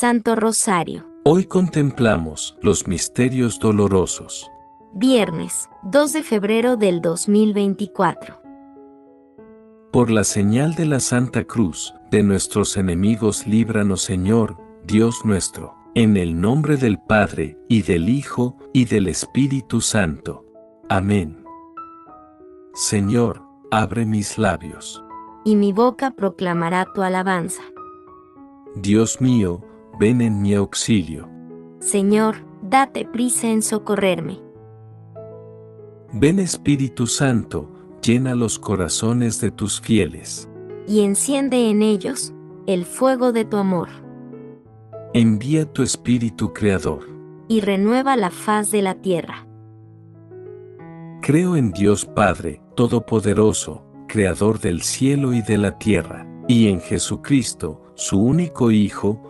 Santo Rosario. Hoy contemplamos los misterios dolorosos. Viernes, 2 de febrero del 2024. Por la señal de la Santa Cruz, de nuestros enemigos líbranos Señor, Dios nuestro, en el nombre del Padre, y del Hijo, y del Espíritu Santo. Amén. Señor, abre mis labios. Y mi boca proclamará tu alabanza. Dios mío, ven en mi auxilio. Señor, date prisa en socorrerme. Ven Espíritu Santo, llena los corazones de tus fieles. Y enciende en ellos el fuego de tu amor. Envía tu Espíritu Creador. Y renueva la faz de la tierra. Creo en Dios Padre, Todopoderoso, Creador del cielo y de la tierra, y en Jesucristo, su único Hijo,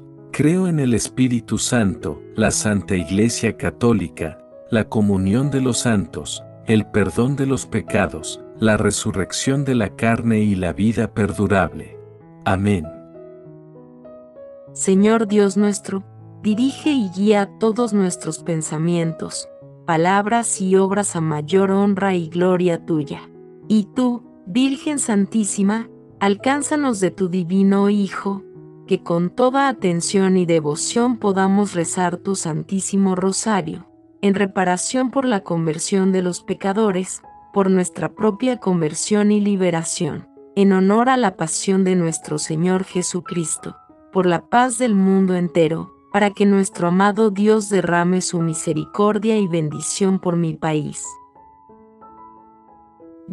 Creo en el Espíritu Santo, la Santa Iglesia Católica, la comunión de los santos, el perdón de los pecados, la resurrección de la carne y la vida perdurable. Amén. Señor Dios nuestro, dirige y guía todos nuestros pensamientos, palabras y obras a mayor honra y gloria tuya. Y tú, Virgen Santísima, alcánzanos de tu divino Hijo, que con toda atención y devoción podamos rezar tu Santísimo Rosario, en reparación por la conversión de los pecadores, por nuestra propia conversión y liberación, en honor a la pasión de nuestro Señor Jesucristo, por la paz del mundo entero, para que nuestro amado Dios derrame su misericordia y bendición por mi país.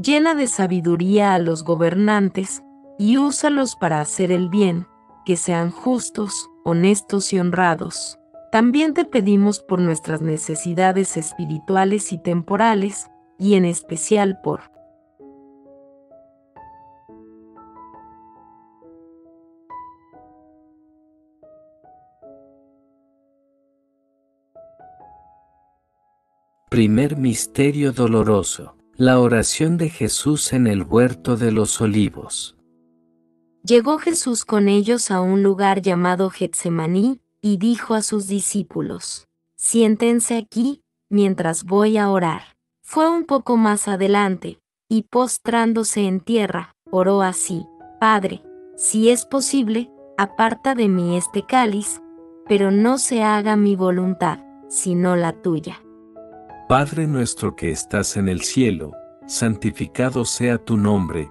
Llena de sabiduría a los gobernantes, y úsalos para hacer el bien, que sean justos, honestos y honrados. También te pedimos por nuestras necesidades espirituales y temporales, y en especial por Primer Misterio Doloroso. La oración de Jesús en el huerto de los olivos. Llegó Jesús con ellos a un lugar llamado Getsemaní, y dijo a sus discípulos, Siéntense aquí, mientras voy a orar. Fue un poco más adelante, y postrándose en tierra, oró así, Padre, si es posible, aparta de mí este cáliz, pero no se haga mi voluntad, sino la tuya. Padre nuestro que estás en el cielo, santificado sea tu nombre,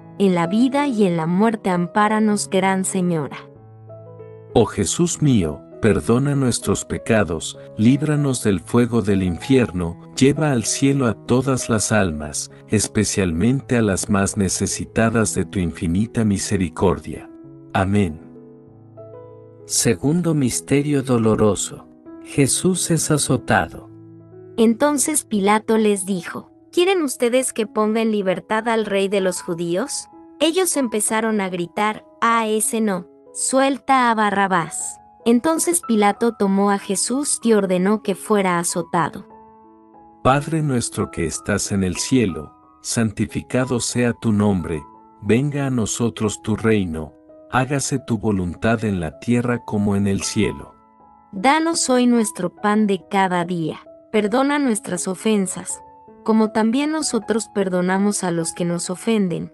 en la vida y en la muerte ampáranos, Gran Señora. Oh Jesús mío, perdona nuestros pecados, líbranos del fuego del infierno, lleva al cielo a todas las almas, especialmente a las más necesitadas de tu infinita misericordia. Amén. Segundo Misterio Doloroso. Jesús es azotado. Entonces Pilato les dijo, ¿quieren ustedes que ponga en libertad al rey de los judíos? Ellos empezaron a gritar, a ese no, suelta a Barrabás. Entonces Pilato tomó a Jesús y ordenó que fuera azotado. Padre nuestro que estás en el cielo, santificado sea tu nombre, venga a nosotros tu reino, hágase tu voluntad en la tierra como en el cielo. Danos hoy nuestro pan de cada día. Perdona nuestras ofensas, como también nosotros perdonamos a los que nos ofenden.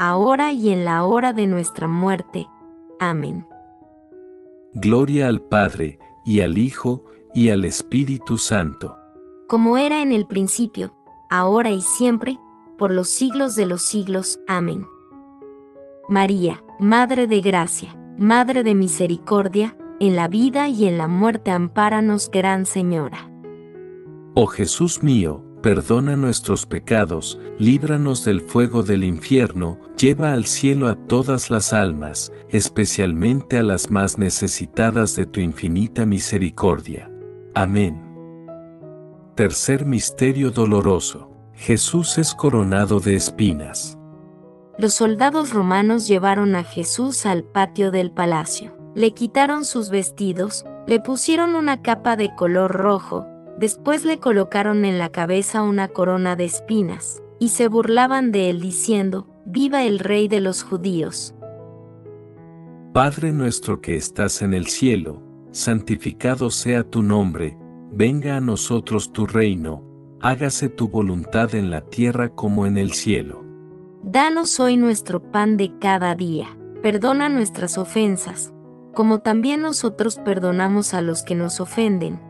ahora y en la hora de nuestra muerte. Amén. Gloria al Padre, y al Hijo, y al Espíritu Santo. Como era en el principio, ahora y siempre, por los siglos de los siglos. Amén. María, Madre de Gracia, Madre de Misericordia, en la vida y en la muerte ampáranos, Gran Señora. Oh Jesús mío, perdona nuestros pecados, líbranos del fuego del infierno, lleva al cielo a todas las almas, especialmente a las más necesitadas de tu infinita misericordia. Amén. Tercer Misterio Doloroso. Jesús es coronado de espinas. Los soldados romanos llevaron a Jesús al patio del palacio. Le quitaron sus vestidos, le pusieron una capa de color rojo, Después le colocaron en la cabeza una corona de espinas, y se burlaban de él diciendo, Viva el Rey de los judíos. Padre nuestro que estás en el cielo, santificado sea tu nombre, venga a nosotros tu reino, hágase tu voluntad en la tierra como en el cielo. Danos hoy nuestro pan de cada día, perdona nuestras ofensas, como también nosotros perdonamos a los que nos ofenden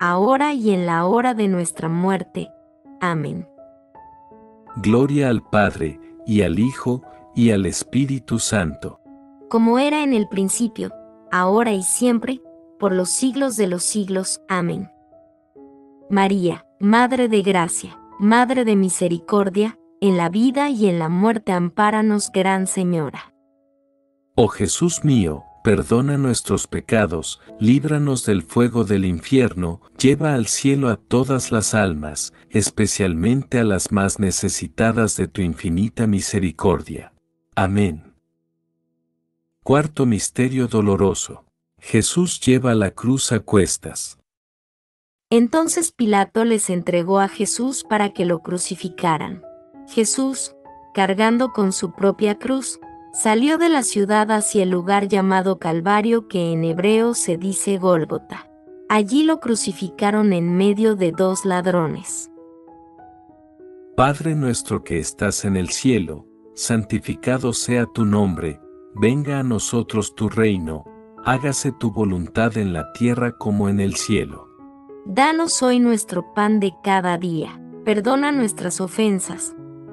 ahora y en la hora de nuestra muerte. Amén. Gloria al Padre, y al Hijo, y al Espíritu Santo. Como era en el principio, ahora y siempre, por los siglos de los siglos. Amén. María, Madre de Gracia, Madre de Misericordia, en la vida y en la muerte ampáranos, Gran Señora. Oh Jesús mío, perdona nuestros pecados, líbranos del fuego del infierno, lleva al cielo a todas las almas, especialmente a las más necesitadas de tu infinita misericordia. Amén. Cuarto Misterio Doloroso. Jesús lleva la cruz a cuestas. Entonces Pilato les entregó a Jesús para que lo crucificaran. Jesús, cargando con su propia cruz, Salió de la ciudad hacia el lugar llamado Calvario que en hebreo se dice Gólgota. Allí lo crucificaron en medio de dos ladrones. Padre nuestro que estás en el cielo, santificado sea tu nombre, venga a nosotros tu reino, hágase tu voluntad en la tierra como en el cielo. Danos hoy nuestro pan de cada día, perdona nuestras ofensas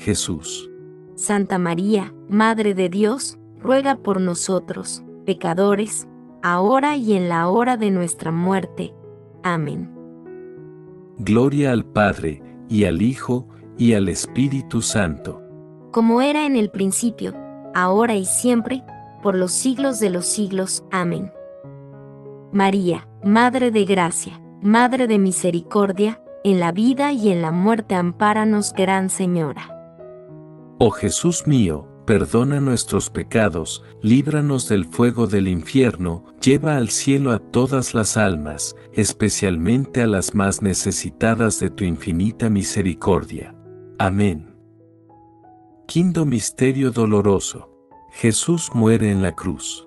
Jesús. Santa María, Madre de Dios, ruega por nosotros, pecadores, ahora y en la hora de nuestra muerte. Amén. Gloria al Padre, y al Hijo, y al Espíritu Santo. Como era en el principio, ahora y siempre, por los siglos de los siglos. Amén. María, Madre de Gracia, Madre de Misericordia, en la vida y en la muerte ampáranos, Gran Señora. Oh Jesús mío, perdona nuestros pecados, líbranos del fuego del infierno, lleva al cielo a todas las almas, especialmente a las más necesitadas de tu infinita misericordia. Amén. Quinto Misterio Doloroso. Jesús muere en la cruz.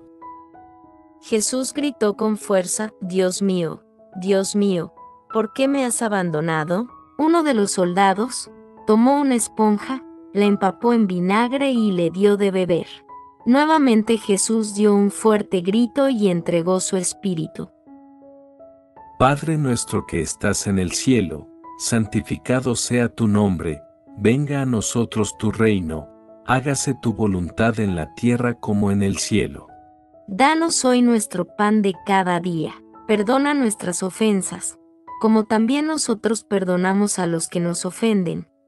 Jesús gritó con fuerza, Dios mío, Dios mío, ¿por qué me has abandonado? Uno de los soldados tomó una esponja, la empapó en vinagre y le dio de beber. Nuevamente Jesús dio un fuerte grito y entregó su espíritu. Padre nuestro que estás en el cielo, santificado sea tu nombre, venga a nosotros tu reino, hágase tu voluntad en la tierra como en el cielo. Danos hoy nuestro pan de cada día. Perdona nuestras ofensas, como también nosotros perdonamos a los que nos ofenden.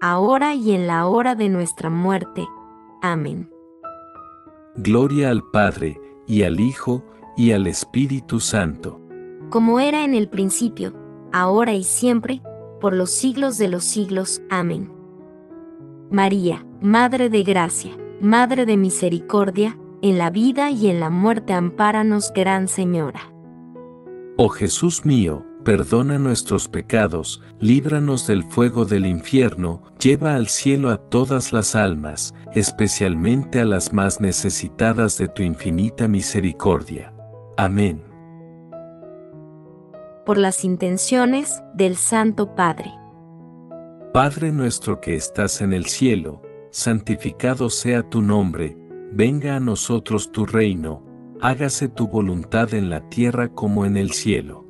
ahora y en la hora de nuestra muerte. Amén. Gloria al Padre, y al Hijo, y al Espíritu Santo. Como era en el principio, ahora y siempre, por los siglos de los siglos. Amén. María, Madre de Gracia, Madre de Misericordia, en la vida y en la muerte ampáranos, Gran Señora. Oh Jesús mío, perdona nuestros pecados, líbranos del fuego del infierno, lleva al cielo a todas las almas, especialmente a las más necesitadas de tu infinita misericordia. Amén. Por las intenciones del Santo Padre. Padre nuestro que estás en el cielo, santificado sea tu nombre, venga a nosotros tu reino, hágase tu voluntad en la tierra como en el cielo.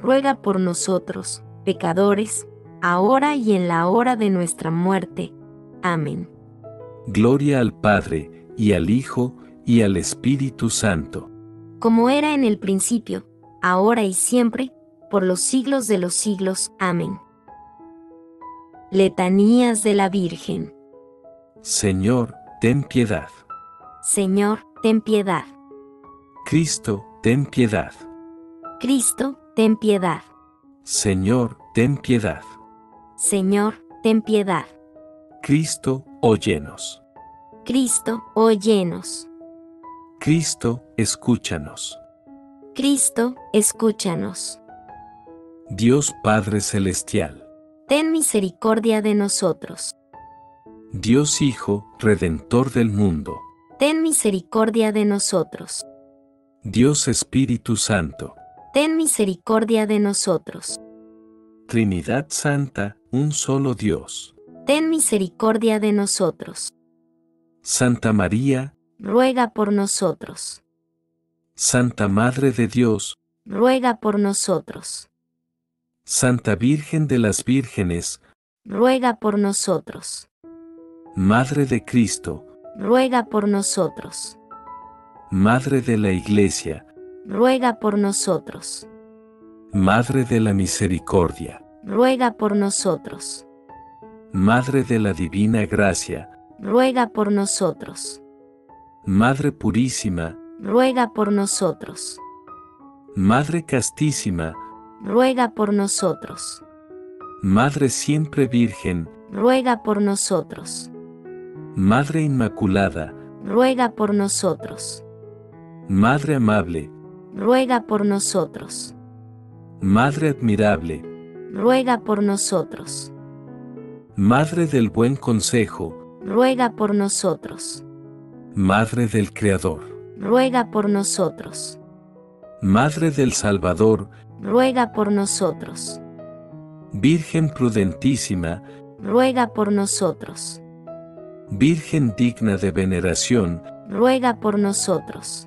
ruega por nosotros, pecadores, ahora y en la hora de nuestra muerte. Amén. Gloria al Padre, y al Hijo, y al Espíritu Santo. Como era en el principio, ahora y siempre, por los siglos de los siglos. Amén. Letanías de la Virgen. Señor, ten piedad. Señor, ten piedad. Cristo, ten piedad. Cristo, ten piedad. Señor, ten piedad. Señor, ten piedad. Cristo, óyenos. Cristo, óyenos. Cristo, escúchanos. Cristo, escúchanos. Dios Padre Celestial. Ten misericordia de nosotros. Dios Hijo, Redentor del mundo. Ten misericordia de nosotros. Dios Espíritu Santo. Ten misericordia de nosotros. Trinidad Santa, un solo Dios. Ten misericordia de nosotros. Santa María, ruega por nosotros. Santa Madre de Dios, ruega por nosotros. Santa Virgen de las Vírgenes, ruega por nosotros. Madre de Cristo, ruega por nosotros. Madre de la Iglesia, ruega por nosotros. Madre de la Misericordia, ruega por nosotros. Madre de la Divina Gracia, ruega por nosotros. Madre Purísima, ruega por nosotros. Madre Castísima, ruega por nosotros. Madre Siempre Virgen, ruega por nosotros. Madre Inmaculada, ruega por nosotros. Madre Amable, ruega por nosotros. Madre Admirable, ruega por nosotros. Madre del Buen Consejo, ruega por nosotros. Madre del Creador, ruega por nosotros. Madre del Salvador, ruega por nosotros. Virgen prudentísima, ruega por nosotros. Virgen digna de veneración, ruega por nosotros.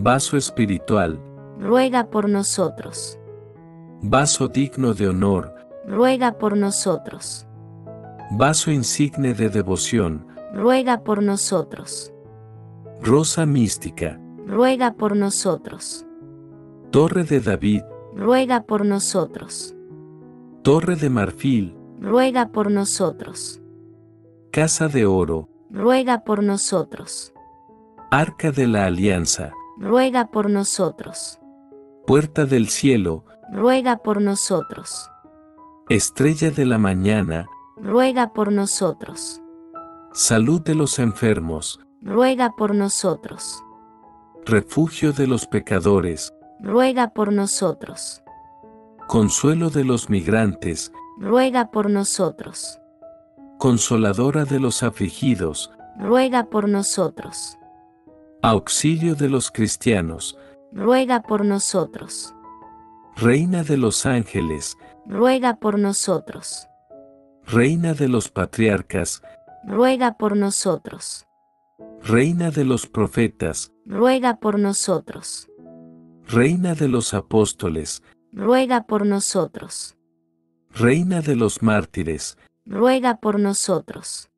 Vaso espiritual, ruega por nosotros. Vaso digno de honor, ruega por nosotros. Vaso insigne de devoción, ruega por nosotros. Rosa mística, ruega por nosotros. Torre de David, ruega por nosotros. Torre de marfil, ruega por nosotros. Casa de oro, ruega por nosotros. Arca de la Alianza, ruega por nosotros. Puerta del cielo, ruega por nosotros. Estrella de la mañana, ruega por nosotros. Salud de los enfermos, ruega por nosotros. Refugio de los pecadores, ruega por nosotros. Consuelo de los migrantes, ruega por nosotros. Consoladora de los afligidos, ruega por nosotros. Auxilio de los cristianos, ruega por nosotros. Reina de los ángeles, ruega por nosotros. Reina de los patriarcas, ruega por nosotros. Reina de los profetas, ruega por nosotros. Reina de los apóstoles, ruega por nosotros. Reina de los mártires, ruega por nosotros.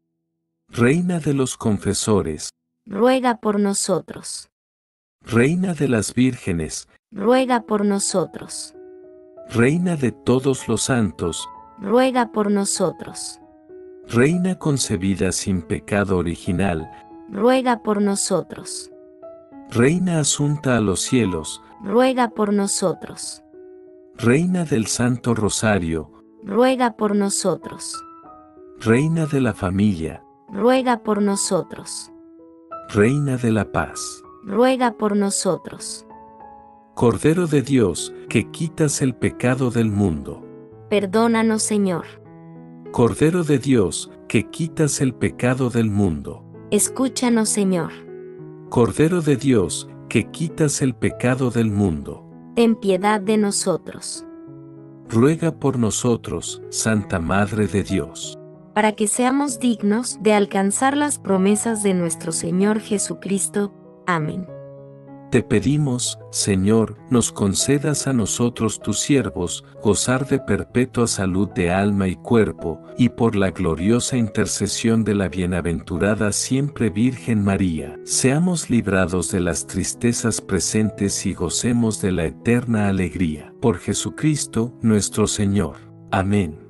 Reina de los confesores, ruega por nosotros. Reina de las vírgenes, ruega por nosotros. Reina de todos los santos, ruega por nosotros. Reina concebida sin pecado original, ruega por nosotros. Reina asunta a los cielos, ruega por nosotros. Reina del Santo Rosario, ruega por nosotros. Reina de la familia, ruega por nosotros. Reina de la paz, ruega por nosotros. Cordero de Dios, que quitas el pecado del mundo. Perdónanos Señor. Cordero de Dios, que quitas el pecado del mundo. Escúchanos, Señor. Cordero de Dios, que quitas el pecado del mundo. Ten piedad de nosotros. Ruega por nosotros, Santa Madre de Dios. Para que seamos dignos de alcanzar las promesas de nuestro Señor Jesucristo. Amén. Te pedimos, Señor, nos concedas a nosotros tus siervos, gozar de perpetua salud de alma y cuerpo, y por la gloriosa intercesión de la bienaventurada siempre Virgen María, seamos librados de las tristezas presentes y gocemos de la eterna alegría. Por Jesucristo nuestro Señor. Amén.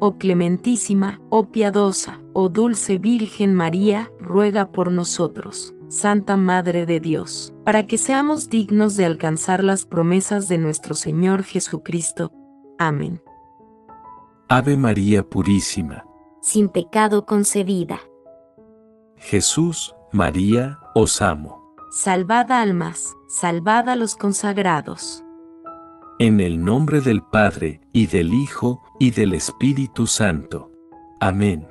Oh clementísima, oh piadosa, oh dulce Virgen María, ruega por nosotros Santa Madre de Dios, para que seamos dignos de alcanzar las promesas de nuestro Señor Jesucristo. Amén. Ave María Purísima. Sin pecado concebida. Jesús, María, os amo. Salvad almas, salvad a los consagrados. En el nombre del Padre, y del Hijo, y del Espíritu Santo. Amén.